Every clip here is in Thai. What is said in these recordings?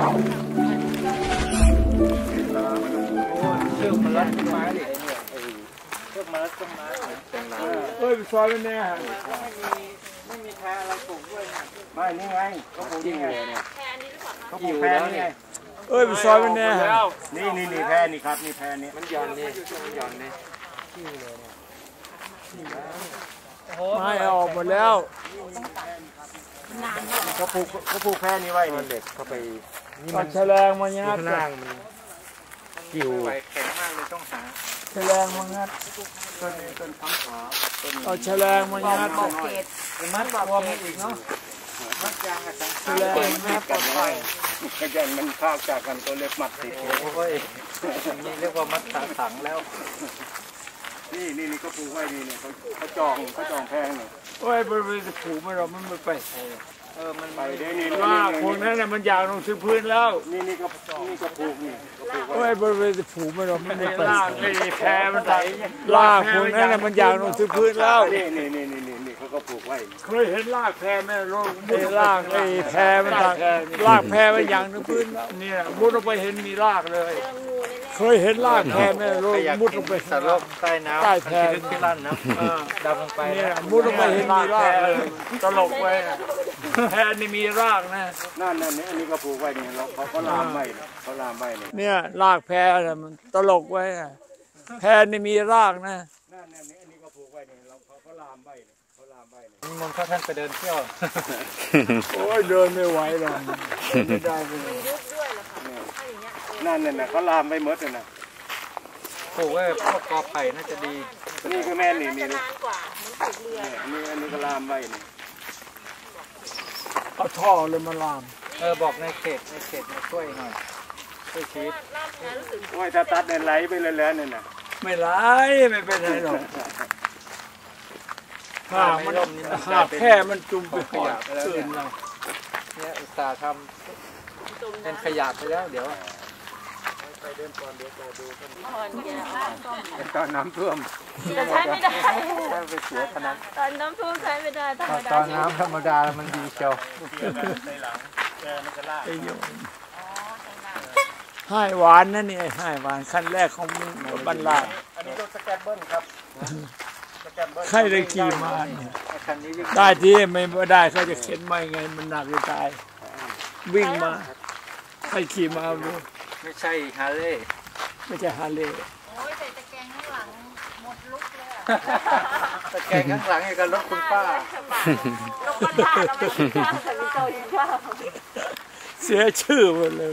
เชือกมันรัดต้นไม้ดิเชือกมันรัดต้นไม้เอ้ยซอยเป็นแน่ไม่มีแพรอะไรปลูกด้วยนะไม่นี่ไงเขาปลูกนี่ไงแพรนี้หรือเปล่าเขาปลูกแพรนี่ไงเอ้ยซอยเป็นแน่นี่นี่นี่แพรนี่ครับนี่แพรนี่มันหย่อนนี่มันหย่อนนี่ไม้ออกหมดแล้วเขาปลูกเขาปลูกแพรนี่ไว้นี่เด็กเข้าไป นี่เอามันแฉลงมางัดข้างล่างมันกิ่วแข็งมากเลยต้องหาแฉลงมางัดต้นนี้ต้นคำขาต้นเอาแฉลงมางัดมัดรวมอีกเนาะมัดยางกับสังแฉลงมางัดกันไว้กระยันมันข้าวจากกันตัวเล็บมัดติดโอ้ยนี่เรียกว่ามัดขาถังแล้วนี่นี่นี่เขาปลูกไว้นี่นี่เขาเขาจองเขาจองแพงนี่โอ้ยบริเวณผูมันเรามันไม่ไปเออมัน ไปเด้นี่ว่าพวกนั้นน่ะมันอยากลงถึงพื้นแล้วนี่นี่ก็นี่ก็ปลูกนี่ก็ปลูกโอ้ไว้ยบริเวณผูมันเรามันไม่ไปลากไอ้แพมันไหลลากพวกนั้นน่ะมันอยากลงถึงพื้นแล้วนี่นี่นี่นี่นี่นี่เขาก็ปลูกไว้เคยเห็นลากแพไหมลงมุดลากไอ้แพมันลากลากแพมันอย่างถึงพื้นแล้วเนี่ยมุดลงไปเห็นมีลากเลยเจองูแน่เคยเห็นลากแพไหมลงใครอยากมุดลกินงไปสารลบใต้น้ำใต้แพลึกที่ลั่นนะดำลงไปเนี่ยมุดลงไปเห็นมีรากเลยตลกไว้น่ะ แพนี่มีรากนะนั่นนั่นนี่อันนี้ก็ปลูกไว้นี่เราเขาเขาลามไว้นี่เขาลามไว้นี่เนี่ยรากแพน่ะมันตลกไว้น่ะแพนี่มีรากนะนั่นนั่นนี่อันนี้ก็ปลูกไว้นี่เราเขาเขาลามไว้นี่เขาลามไว้นี่นิมนต์พระท่านไปเดินเที่ยว โอ้ยเดินไม่ไหวหรอกไม่ได้เลยๆยุบด้วยเหรอคะถ้าอย่างเงี้ยเออนั่นนั่นน่ะเขาลามไว้หมดเลยนะปลูกไว้พวกกอไผ่น่าจะดีนี่ก็แม่นนี่จะนี่นี่นานกว่าเหมันปลูกเรืออันนี้อันนี้ก็ลามไว้นี่ เอาท่อเลยมาลาม เออบอกในเขตในเขตมาช่วยหน่อยช่วยชีวิตลาดแพรรู้สึกโอ้ยถ้าตัดเนี่ยไหลไปเลยแล้วเนี่ยนะไม่ไรไม่เป็นไรหรอกหากมันหากแพมันจุ่มไปหอดตื่นเราเนี่ยอุตส่าห์ทจมำเป็นน้ำขยะไปแล้วเดี๋ยว อ่อนเนี่ยตอนน้ำท่วมจะใช้ไม่ได้ถ้าไปเสียขนาดตอนน้ำท่วมใช้ไม่ได้ธรรมดาตอนน้ำธรรมดามันดีเชียวไอ้โยมให้หวานนะเนี่ยให้หวานขั้นแรกของบรรลาดอันนี้รถสแกนเบิ้ลครับสแกนเบิ้ลใครได้ขี่มาเนี่ยไอ้คันนี้ยิ่งได้ที่ไม่ได้เขาจะเข็นมายังไงมันหนักจะตาย วิ่งมาใครขี่มาดู ไม่ใช่ฮาร์เลย์ไม่ใช่ฮาร์เลย์โอ้ยแต่ตะแกรงข้างหลังหมดลุกเลยอะตะแกรงข้างหลังไอ้กับรถคุณป้า ลงมาท่าเราไม่กินข้าวแต่มีโตกินข้าวเสียชื่อหมดเลย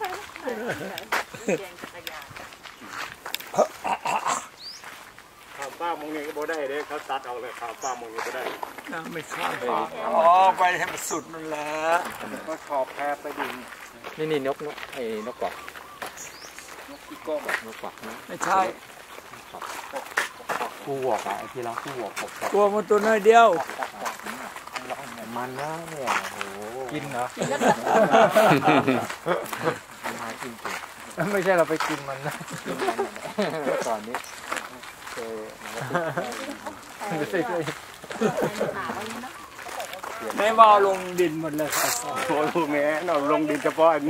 ข่าวามงนี้ก็บ่ได้เด้เขาตัดเอาเลยข่าวป้ามงนี้บ่ได้น้ำไม่ข้ามฟ้าอ๋อไปให้มันสุดมันแหล้วก็ขอบแพรไปดินนี่นี่นกนกไอ้นกกวักนกอีโก้แบบนกกวักนะไม่ใช่คู่วอกอะไอ้ที่ร้องคู่วอกกบตัวมันตัวน้อยเดียวมันนะเนี่ยโอ้กินเหรอมากินเก่งไม่ใช่เราไปกินมันนะเมื่อก่อนนี้เคยไม่ ใช่ไม่ว่าเอาลงดินหมดเลยครับโอ้โหแม่เราลงดินเฉพาะอัน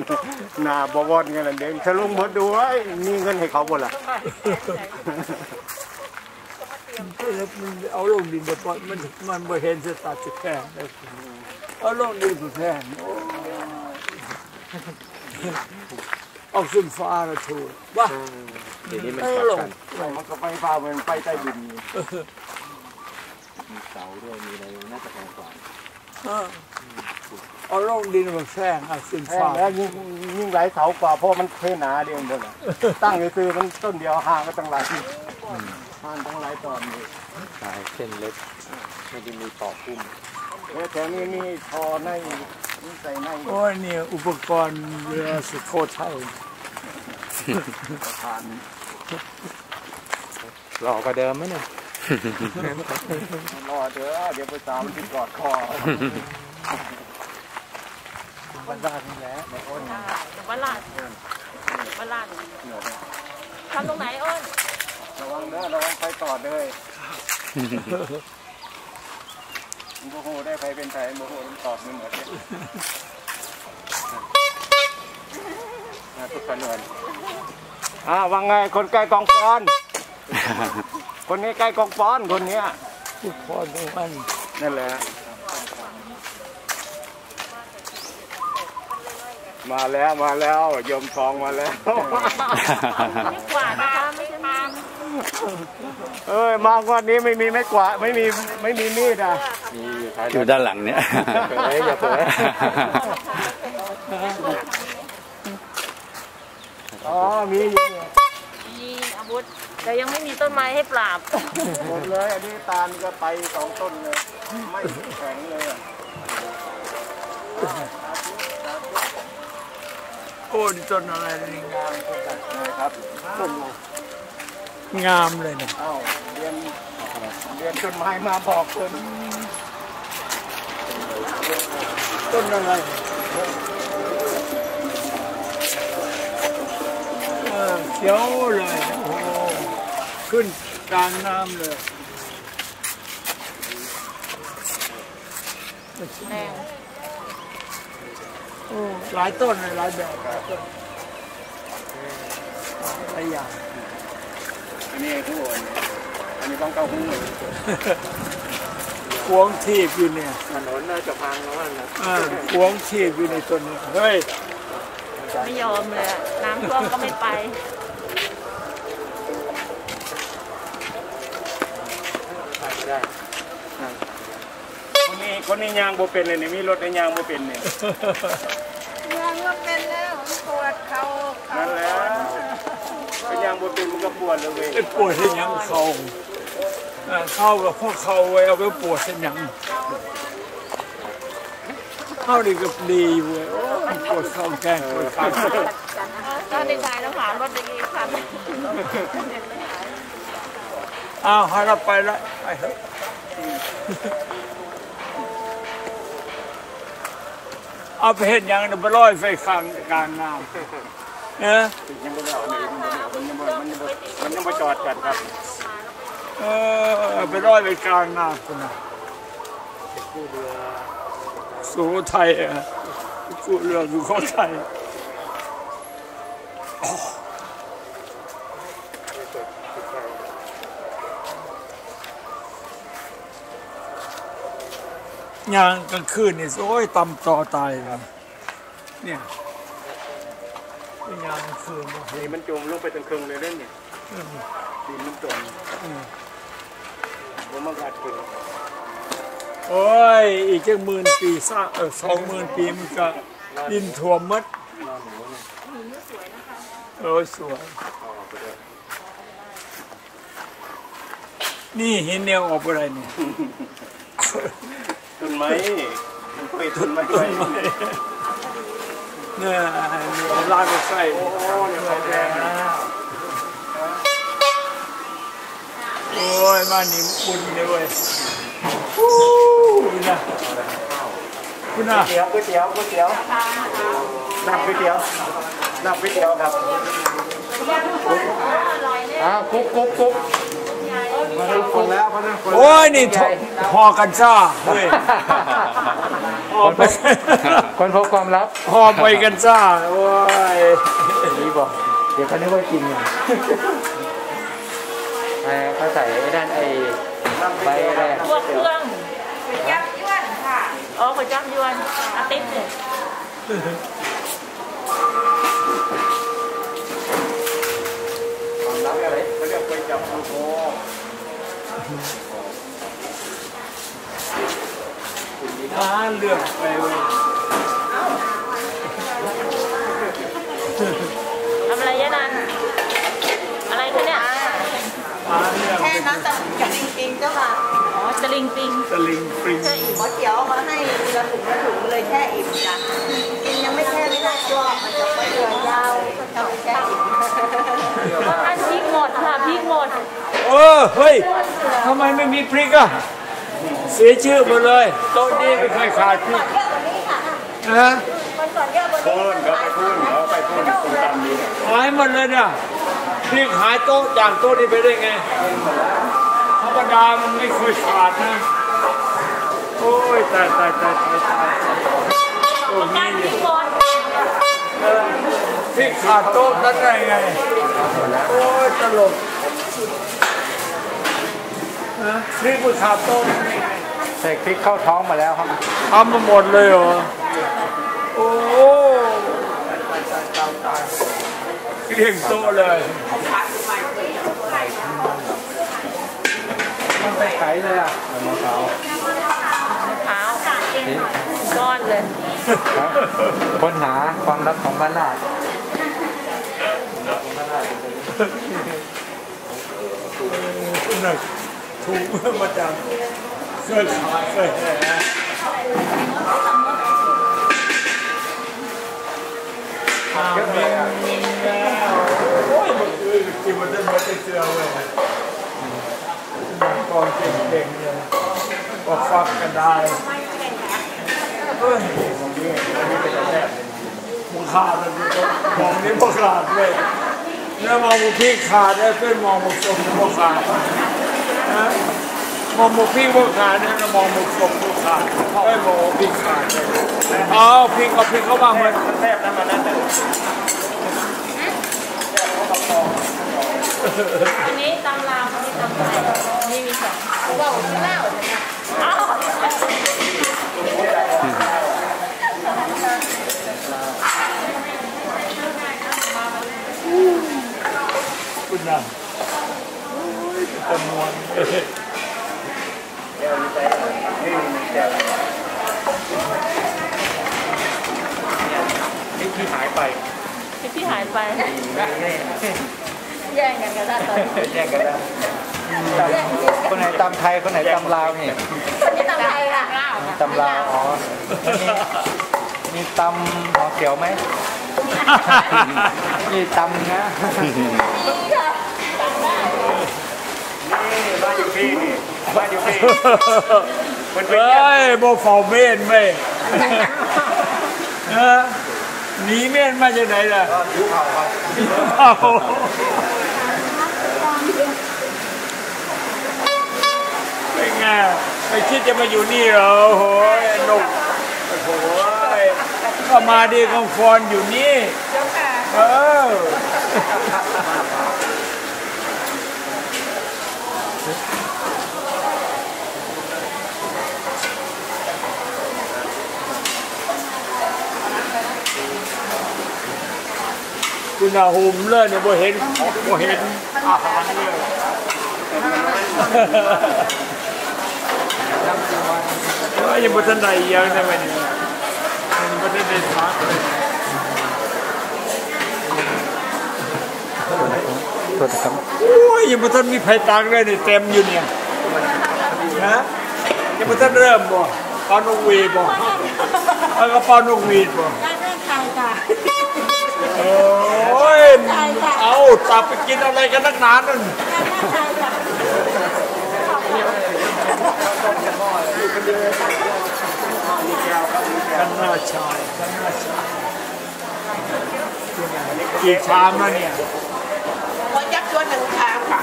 หนาบวรเงินนเด้งถ้าลงหมดดูไอ้มีเงินให้เขาบ่ล่ะเอาลงดินเดี๋ยวปล่อยมันมันบ่เห็นสตาร์ทแค่เลยเอาลงดินแค่โอ้ยเอาขึ้นฟ้าละถูกว่า เดี๋ยวนี้มันเอากลับลงกันมันก็ไปพามันไปใต้ดินนี่มีเสาด้วยมีอะไรน่าจะแพงกว่าเออเอาลงดินมาแฝงเอาขึ้นแพฟ้างแล้วยิ่งยิ่งหลายเสากว่าเพราะมันเทหนาเดียวหมดอะตั้งซื้อๆมันต้นเดียวห่างก็ตั้งหลายห่างตั้งหลายตอนนี่สายเส้นเล็กไม่ได้มีต่อพุ่มแล้วแถวนี้มีทอในนี่ใส่ในโอ้ยนี่อุปกรณ์เรือสุโขทัยทาน หล่อกว่าเดิมไหมเนี่ยรอเด้อเดี๋ยวไปตามที่กอดคอบ้านบ้านนี่แหละในอ้นเดี๋ยวบ้านลาดเดี๋ยวบ้านลาดทำตรงไหนอ้นระวังเด้อระวังไปต่อเลยโมโหได้ไปเป็นไทยโมโหมันตอบไม่เหมือนกันทุกคนเงิน อ่าว่าไงคนใกล้กองปอน คนนี้ใกล้กองปอนคนเนี้ยทุกคนทุกมันนั่นแหละมาแล้วมาแล้วโยมทองมาแล้วไม่กวาดนะคะไม่ใช่มาเอ้ยมากวันนี้ไม่มีไม้กวาดไม่มีไม่มีมีดอะมีอยู่ท้ายอยู่ด้านหลังเนี่ยเผยอย่าเผย อ๋อ มีอยู่มีอาวุธ แต่ยังไม่มีต้นไม้ให้ปราบ หมดเลย อันนี้ตาลก็ไปสองต้นเลย ไม่แข็งเลยอะโอ้นี่ต้นอะไรนี่งามนะครับต้นอะไรงามเลยเนี่ยเอ้าเรียนเรียนต้นไม้มาบอกต้นต้นอะไร ขียวเลยโอ้โหขึ้นกลางน้ำเลยแรงโอ้หลายต้นเลยหลายแบบหลายต้นหลายอย่างอันนี้ข้างบนอันนี้ต้องเก้าหู้ขวงทีบอยู่เนี่ยถนนน่าจะพังแล้วนะอ่าขวงทีบอยู่ในต้นนี้เฮ้ยไม่ยอมเลยอะน้ำท่วมก็ไม่ไป ไม่ได้คนนี้คนนี้ยางโบเป็นเลยเนี่ยมีรถในยางโบเป็นเนี่ยยังว่าเป็นแล้วปวดเขาเขานั่นแหละเป็นยางโบเป็นมันก็ปวดเลยเว้ยไอ้ปวดให้ยังเขาอ่าเข้ากับพวกเขาไว้เอาไปปวดให้ยังเข้าดีกับดีอยู่เว้ยโอ้ยปวดเข่าแกงปวดเข่าก็ในชายแล้วหารถดีคันอ้าวให้เราไปละ ไปเถอะเอาไปเห็นยังเนี่ยไปลอยไฟข้างกลางน้ำเนะยังไม่ได้เอาเลยมันยังบ่มันยังบ่มันยังไม่จอดกันครับ เออไปลอยไฟกลางน้ำคนน่ะสุโขทัยอะกูเรือสุโขทัย ยางกลางคืนนี่โอ้ยตำต่อตายเลยเนี่ยเป็นยางกลางคืนเนี่ยนี่มันจมลงไปตั้งครึ่งเลยเล่นเนี่ยดินมันจมผมมันกัดขึ้นโอ้ย อีกจังหมื่นปีซะเออสองหมื่นปีมันก็ดินท่วมหมัดโอ้ยสวย นี่เห็นแนวออกอะไรเนี่ยต้น ไม้มันไปต้นไม้ไปเนี่ยลากไปใส่โอ้เนี่ยไฟแดงนะโอ้ยมานี่บุญเลยเว้ยฮู้นี่นะคุณน่ะเตี๋ยวก๋วยเตี๋ยวก๋วยเตี๋ยวนับก๋วยเตี๋ยวนับก๋วยเตี๋ยวครับอ้าวกุ๊กกุ๊กกุ๊ก มาทุกคนแล้วมาทุกคนโอ้ยนี่ทพอกันซ่าเฮ้ยพอไปคนพบความลับพอไปกันซ่าโอ้ยนี่บอกเดี๋ยวเขานึกว่าจริงอะไอ้เขาใส่ไอ้นั่นไอ้ใบอะไรพวกเครื่องยับย้วนค่ะอ๋อขอจับยวนอาติ๊บเนี่ยความลับอะไรเขาเรียกก๋วยจับ โอ้าเลือกไปเว้ยทำอะไรยะนันอะไรคะเนี่ยมาเลือกแค่นั้นแต่กับจริงๆเจ้าค่ะอ๋อสลิงปิงตะลิงปริงเชื่ออีกหมอเขียวเอามาให้ละถุงละถุงเลยแช่อิ่มจ้ะกินยังไม่แช่ไม่ได้ตัวมันจะไปเรือยาวต้องแช่อิ่มอันพริกหมดค่ะพริกหมด เออเฮ้ยทำไมไม่มีพริกอะ เสียชื่อหมดเลยโต๊ะนี้ไม่เคยขาดพริกเยอะกว่านี้ค่ะนะมันก่อนเยอะกว่านี้พูนเขาไปพูนเขาไปพูนคุณตามดีเนี่ยหายหมดเลยเนี่ยพริกหายโต๊ะจากโต๊ะนี้ไปได้ไงธรรมดามันไม่เคยขาดนะโอ้ยตายตายตายตายตายโอ้กัมีนพอยู่ริกหมดพริกขาดโต๊ะนั้นได้ไงโอ้ยตลกนะนี่กูขาดโต๊ะนั้นได้ไงใส่พริกเข้าท้องมาแล้วครับทำมาหมดเลยเหรอ โอ้เกลี้ยงโต๊ะเลยมันไปไขเลยอะมะพร้าวมะพร้าวก้อนเลยค้นหาความลับของบ้านนาดหนักถูกมาจาก เคยขายเคยแห่ข้าวเมนแล้วโอ้ยมันคือกินมันจะมันจะเสือเลยกองเก่งๆเลยก็ฟักกันได้เฮ้ยของนี้ของนี้เป็นแรกมึงขาดเลยมองนี้มึงขาดเลยแล้วมองมึงพี่ขาดแล้เป็นมองมึงสมมึงขาด องหมุกพี่พวกขาเนี่ยนะมองหมุกศพพวกขาเอ้ยมองพี่ขาเลยเอพี่ก็พี่เข้ามาเหมือนแทบนั้นมานั้นแต่อันนี้ตำลาวอันนี้ตำไทยนี่มีสองว้าวเล่าอ้าวคุณนั่งจำนวน นี่ที่หายไปที่ที่หายไป แย่งกันกันได้ตอนนี้แยกกันแล้วคนไหนตำไทย คนไหนตำลาวนี่คนนี้ตำไทยค่ะตำลาว อ๋อแล้วมีมีตำหัวเขียวไหมมีตำนะบ้านอยู่พี่นี่ บ้านอยู่พี่มันเป็นเฮ้ยโบฟอเมนไหมเออหนีเมนมาจากไหนล่ะยุคเขาครับเอาเป็นไงไม่คิดจะมาอยู่นี่เหรอโอ้โหหนุกโอ้โหก็มาดีกองฟอนอยู่นี่เออ คุณอาหุมเลยเนี่ยบ่เห็นบ่เห็นอาหารเลยเอ้ยยังบ่ทันได้อีหยังนะมันนี่ยังบ่ทันได้พักเลยตัวครับโอ้ยยังบ่ทันมีไผตังเลยนี่เต็มอยู่เนี่ยนะยังบ่ทันเริ่มบ่ปานกหวีดบ่เอากระปานกหวีดบ่ได้ได้ใครค่ะ โอ้ยเอาตับไปกินอะไรกันนักหนานั่นได้ใครค่ะกันหน้าชายกันหน้าชายกี่ชามแล้วเนี่ยหัวยักษ์ตัวหนึ่งชามค่ะ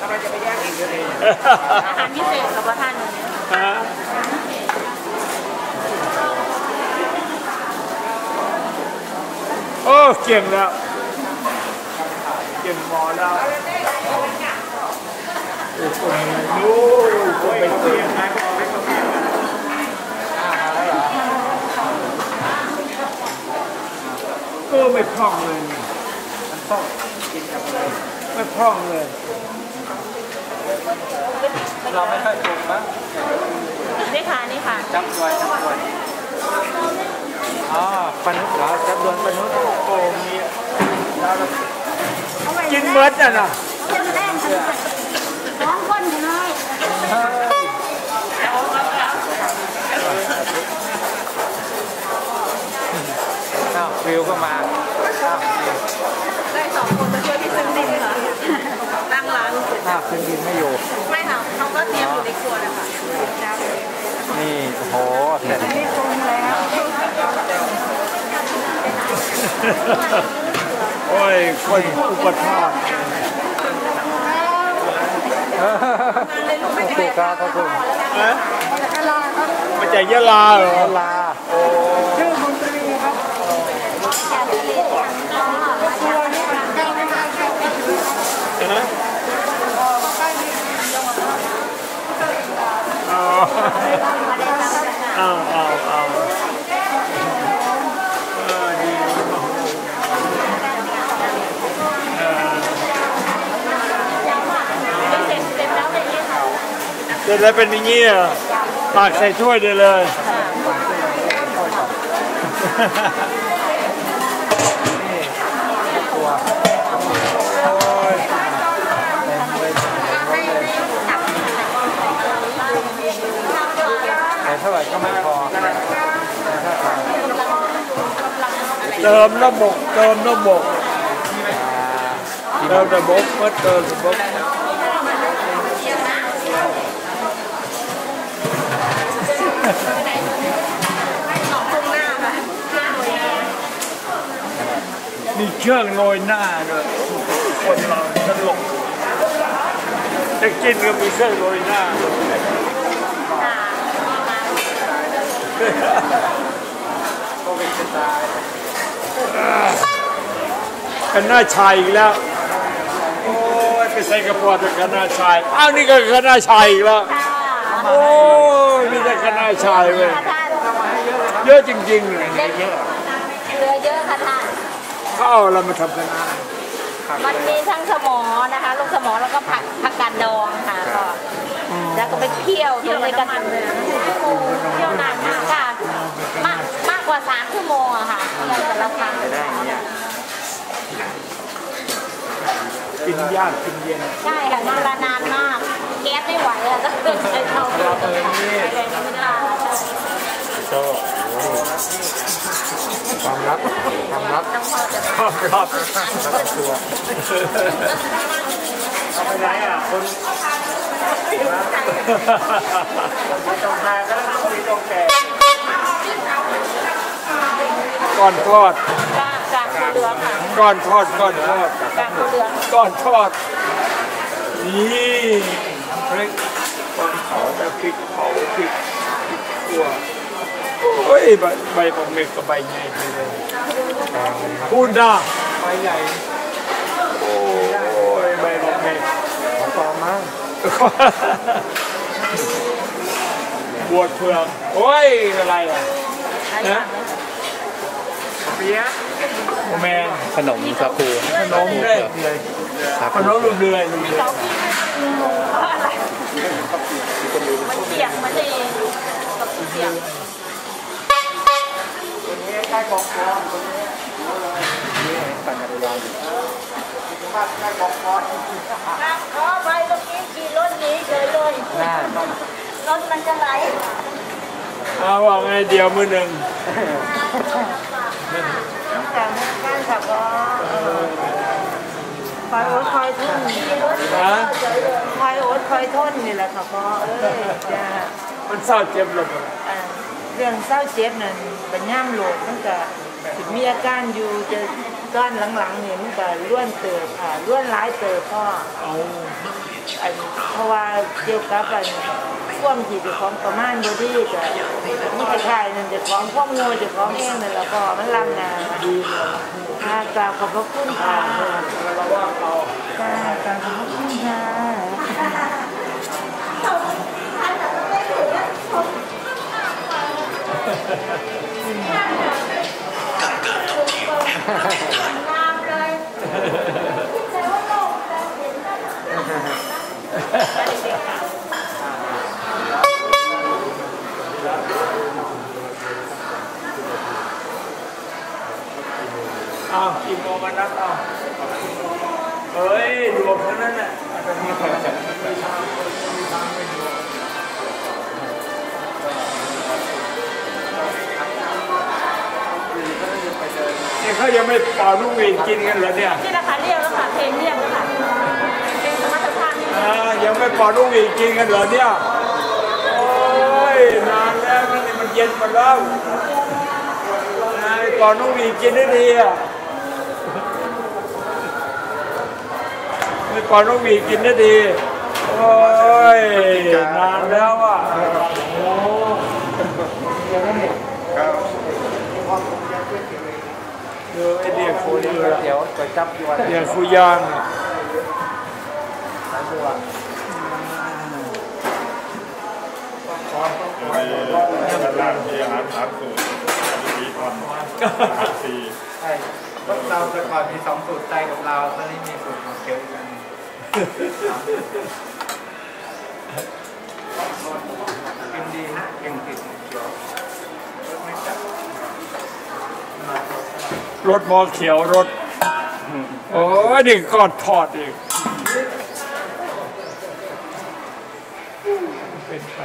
ทำไมจะไปแยกอีกเลยอาหารพิเศษกับว่าท่านวันนี้ ฮะ โอ้เก่งแล้ว เก่งหมอแล้วโอ้โหดูคนไปเตียงนะเออไม่พร่องเลยเนี่ยไม่พร่องเลย เราไม่ค่อยถูกมั้งนี่ค่ะ นี่ค่ะ จับดวยจับดวย อ๋อปนุษย์เหรอจับดวนปนุษย์โอ้มีกินเบิร์ดอะนะสองคนกันเลยอ้าวฟิวก็มาอ้าวฟิวได้สองคนมาช่วยพี่ซึ่งดินเหรอตั้งร้านเสร็จอ้าวขึ้นดินไม่อยู่ ไม่ค่ะเขาก็เตรียมอยู่ในครัวนะคะนี่โอ้โหเสร็จ นี่ปรุงแล้ว โอ้ยคนอุปทานขอบคุณครับขอบคุณนะตลาดครับมาจากยะลาเหรอลาชื่อมนตรีครั เสร็จแล้วเป็นอย่างนี้อะตักใส่ถ้วยได้เลยตัวโอ้ยเต็มเลยแต่เท่าไหร่ก็ไม่พอแต่ถ้าทานเติมระบบเติมระบบเติมระบบเมื่อเติมระบบ มีเครื่องโรยหน้าด้วยคนเราตลกจะกินก็มีเครื่องโรยหน้าด้วยกันหน้าชายอีกแล้ว โอ้ยไปใส่กระเป๋าแต่กันหน้าชาย อ้าวนี่ก็กันหน้าชายอีกแล้ว โอ้ยมีแต่กันหน้าชายเว้ยท่านเยอะจริงๆเลยเยอะเหลือเยอะค่ะท่านเขาเอาอะไรมาทำกันนะมันมีทั้งสมอนะคะลูกสมอแล้วก็ผักผักกาดดองค่ะก็แล้วก็ไปเคี่ยวตรงในกระทะเคี่ยวนานมากค่ะมากมากกว่าสามชั่วโมงอะค่ะเคี่ยวแต่ละครั้งได้อย่างเงี้ยกินยากกินเย็นใช่ค่ะนานละนานมากแก๊สไม่ไหวอะต้องใช้เตาเตาเตาไม่ได้โชว์ความลับความลับต้องพอจะชอบชอบลับตัวเอาไปไหนอะคนตรงทางก็ต้องมีตรงแก่ก้อนทอดกากกากเหลืองค่ะก้อนทอดก้อนทอดกากเหลืองก้อนทอดนี่ พริกก้นเผาแต่พริกเผาพริกขั่วโอ้ยใบใบของเมกกับใบใหญ่ไปเลยพูดนะไฟใหญ่โอ้ยใบของเมกของปลอมมั้งบวชเผือกโอ้ยอะไรอะนะเปี๊ยะแมนขนมสาคูขนมได้เลยสาขคูนมลูกเดือย ลูกเดือยเขาอะไรมันเปียกมันเปียกคนนี้ใกล้กองฟอนคนนี้นี่ปั่นจักรยานอยู่บ้านใกล้กองฟอนขอไปเมื่อกี้ขี่รถหนีเฉยเลยรถมันจะไหลเอาว่าไงเดียวมือหนึ่งแต่บ้านขับก็ คอยอดคอยทนนะคอยอดคอยทนนี่แหละค่ะพ่อเอ้ยจ้ามันเศร้าเจ็บเลยอ่าเรื่องเศร้าเจ็บนั่นเป็นย่ามโหลดมันก็สิมีอาการอยู่จะก้อนหลังๆเนี่ยมันก็ล้วนเติบค่ะล้วนร้ายเติบพ่อเอาอันเพราะว่าเกี่ยวกับอันความที่เจะของประมาณบอดี้จะมันคล้ายๆนั่นจะของความงูเจะของเองนั่นแหละก็มันลำนาดีเลย ค่ะกราบขอบพระคุณค่ะเราว่าเอาจ้ากราบขอบพระคุณค่ะเอากี่โมงกันนัดเอาเฮ้ยรวมทั้งนั้นแหละนี่เขายังไม่เป่าลูกหวีดกินกันเหรอเนี่ยนี่แหละค่ะเรียกแล้วค่ะเพลงเรียกแล้วค่ะเพลงสมรรถภาพนี่อ่ายังไม่เป่าลูกหวีดกินกันเหรอเนี่ยโอ้ยนานแล้วนั่นนี่มันเย็นหมดแล้วนายเป่าลูกหวีดกินได้ดีอะ ม่เป่าลูกหวีดกินได้ดี โอ้ย นานแล้วอะโอ้ครับเออไอเดียคุยเดี๋ยวก๋วยจับยวนเดียคุยยางอะสายบัวร้านที่อาหารสามสูตรมีทอนอาซีใช่ รถเราแต่ก่อนมีสองสูตรไทยกับเราตอนนี้มีสูตรของเคียวอีกอันหนึ่งกินดีนะเก่งติดเขียวไม่จัดรถมอเขียวรถ โอ้ยนี่กอดทอดอีกเป็นไป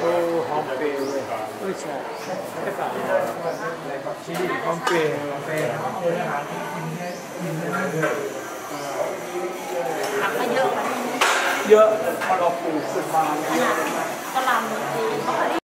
โอ้หอมเปรี้ยวเลยไม่ใช่ไม่ใช่ ชีสหอมเปรี้ยวหอมเปรี้ยวผักก็เยอะ เยอะพอเราปลูกขึ้นมาขนาดกะหล่ำปี